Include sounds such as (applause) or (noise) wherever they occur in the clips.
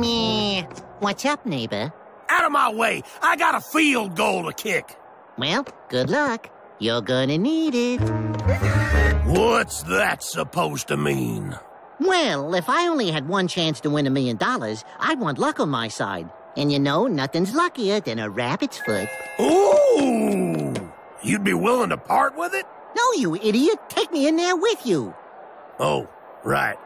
Meh. What's up, neighbor? Out of my way! I got a field goal to kick! Well, good luck. You're gonna need it. What's that supposed to mean? Well, if I only had one chance to win a million dollars, I'd want luck on my side. And you know, nothing's luckier than a rabbit's foot. Ooh! You'd be willing to part with it? No, you idiot. Take me in there with you. Oh, right.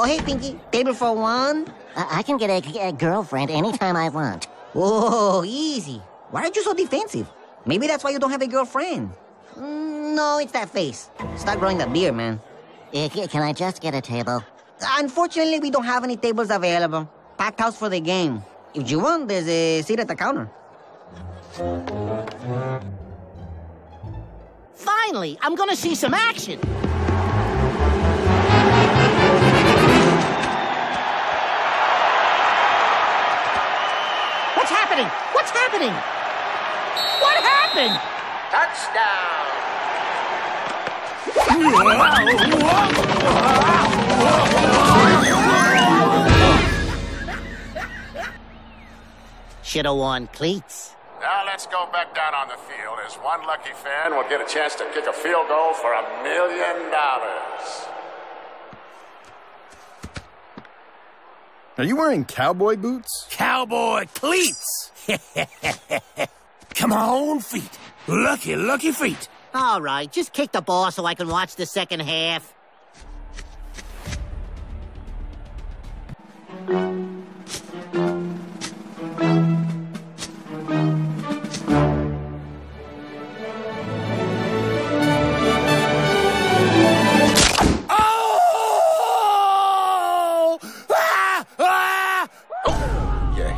Oh, hey, Pinky. Table for one? I, I can get a, a girlfriend anytime I want. Whoa, easy. Why are you so defensive? Maybe that's why you don't have a girlfriend. Mm, no, it's that face. Stop growing that beard, man. Uh, can I just get a table? Unfortunately, we don't have any tables available. Packed house for the game. If you want, there's a seat at the counter. Finally, I'm gonna see some action. What's happening? What's happening? What happened? Touchdown! Should have worn cleats. Now let's go back down on the field as one lucky fan will get a chance to kick a field goal for a million dollars. Are you wearing cowboy boots? Cowboy cleats! (laughs) Come on, feet. Lucky, lucky feet. All right, just kick the ball so I can watch the second half.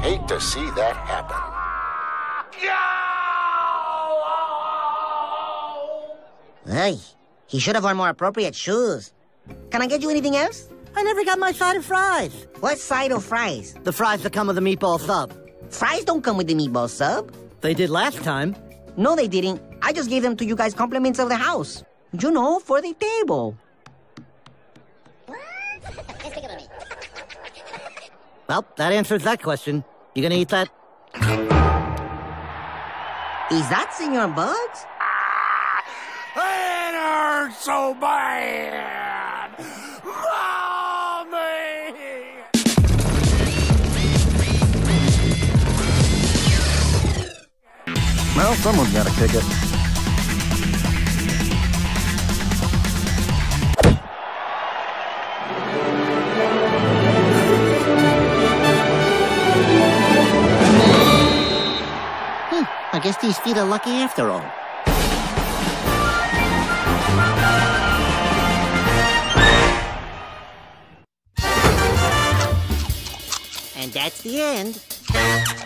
Hate to see that happen. Hey, he should have worn more appropriate shoes. Can I get you anything else? I never got my side of fries. What side of fries? The fries that come with the meatball sub. Fries don't come with the meatball sub. They did last time. No, they didn't. I just gave them to you guys compliments of the house. You know, for the table. What? Well, that answers that question. You gonna eat that? Is that Senor Bugs? Ah, it hurts so bad! Mommy! Well, someone's got to kick it. Guess these feet are lucky after all. And that's the end.